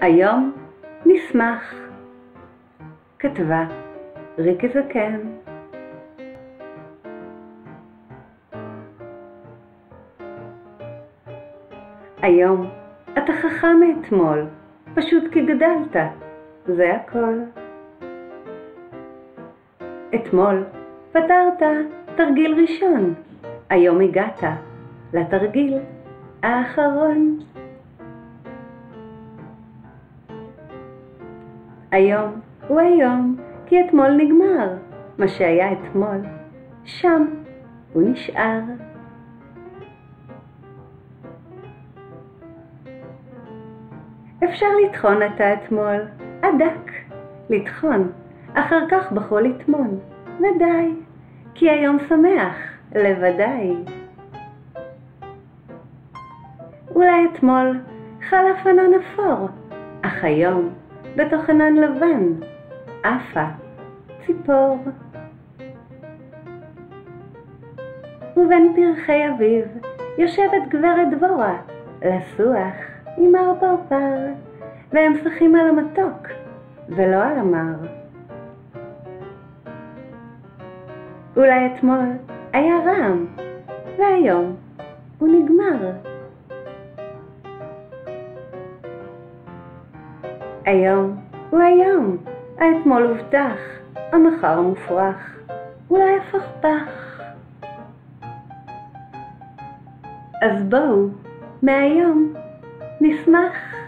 היום נשמח. כתבה ריקי זקן. היום אתה חכם מאתמול, פשוט כי גדלת, זה הכל. אתמול פתרת תרגיל ראשון, היום הגעת לתרגיל האחרון. היום הוא היום, כי אתמול נגמר. מה שהיה אתמול, שם הוא נשאר. אפשר לטחון את האתמול, הדק, לטחון, אחר כך בחול לטמון, ודי, כי היום שמח, לוודאי. אולי אתמול חלף ענן אפור, אך היום בתוך ענן לבן עפה ציפור. ובין פרחי אביב יושבת גברת דבורה לסוח עם מר פרפר, והם שחים על המתוק ולא על המר. אולי אתמול היה רעם, והיום הוא נגמר. היום הוא היום, האתמול הובטח, המחר מופרך, אולי הפכפך. אז בואו, מהיום, נשמח.